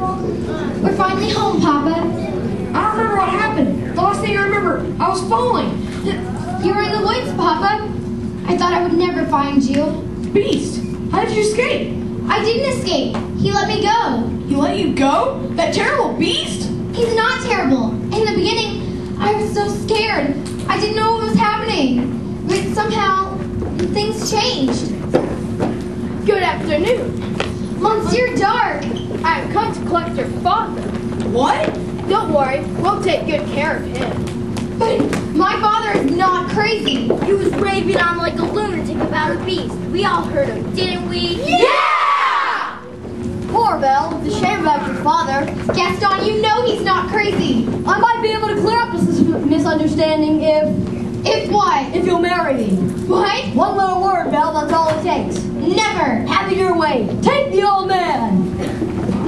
We're finally home, Papa. I don't remember what happened. The last thing I remember, I was falling. You were in the woods, Papa. I thought I would never find you. Beast, how did you escape? I didn't escape. He let me go. He let you go? That terrible beast? He's not terrible. In the beginning, I was so scared. I didn't know what was happening. But somehow, things changed. Good afternoon. Monsieur D'Arque. I've come to collect your father. What? Don't worry, we'll take good care of him. But my father is not crazy. He was raving on like a lunatic about a beast. We all heard him, didn't we? Yeah! Poor Belle. A shame about your father. Gaston, you know he's not crazy. I might be able to clear up this misunderstanding if If what? if you'll marry me. What? One little word, Belle. That's all it takes. Never. Have it your way. Take the old man.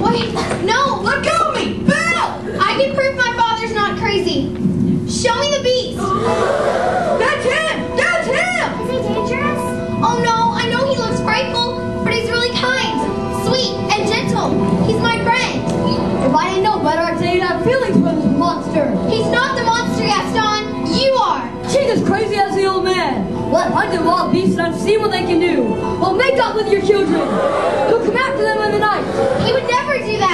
Wait, no. Let go of me! Bill! I can prove my father's not crazy. Show me the beast. That's him! That's him! Is he dangerous? Oh no, I know he looks frightful, but he's really kind, sweet, and gentle. He's my friend. If I didn't know better, I'd say you'd have feelings for this monster. He's not the monster, Gaston. You are. She's as crazy as the old man. Let hunted wild beasts and see what they can do. Well, make up with your children. You'll come after them in the night. He would never do that.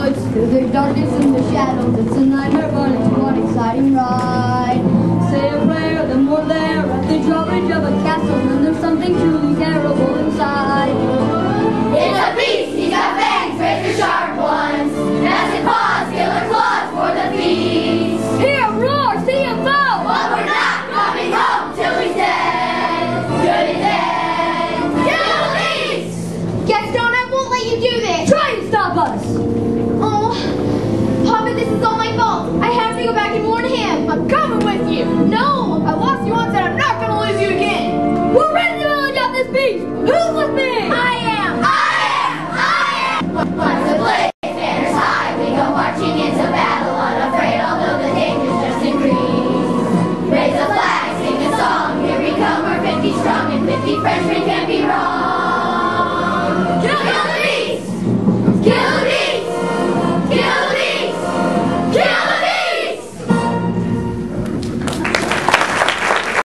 Woods, through the darkness and the shadows. It's a nightmare, but it's one exciting ride. Say a prayer, then we're there at the drawbridge of a castle, and there's something truly terrible inside.